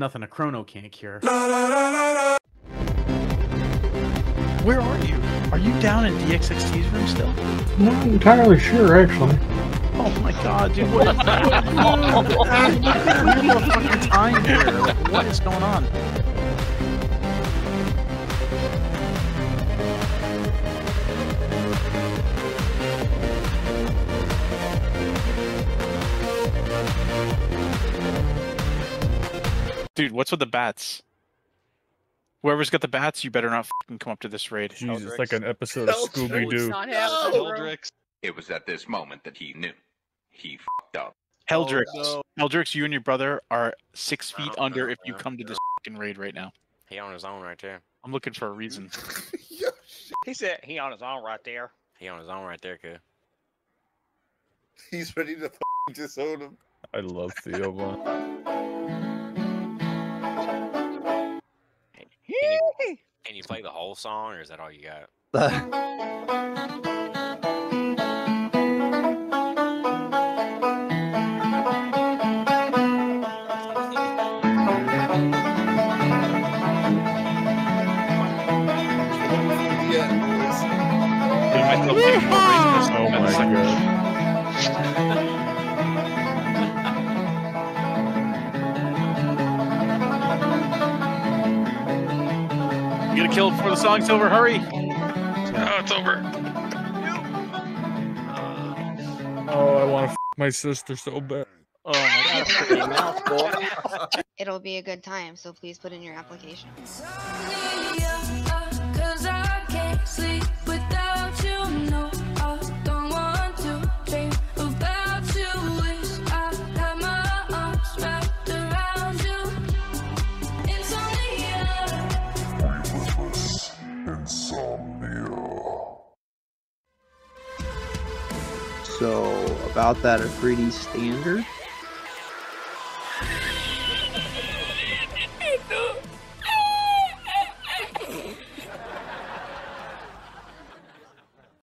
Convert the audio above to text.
nothing a chrono can't cure. Where are you? Are you down in DXXT's room still? Not entirely sure, actually. Oh my god, dude, what is We have no fucking time here. Like, what is going on? Dude, what's with the bats? Whoever's got the bats, you better not fucking come up to this raid. Jesus, like an episode of Scooby Doo. Not happening, bro. Eldrix. It was at this moment that he knew. He fucked up. Heldrix, Oh, Heldrix, you and your brother are six feet No, under no, if you no, come to this fucking raid right now. He on his own right there. I'm looking for a reason. He said he on his own right there. He on his own right there, kid. He's ready to f***ing disown him. I love Theo can you play the whole song, or is that all you got? Yeah, You gotta kill before the song's over. Hurry! Oh, it's over. Oh, I want to f my sister so bad. Oh my god. It'll be a good time, so please put in your application. Uh, So about that Afridi standard.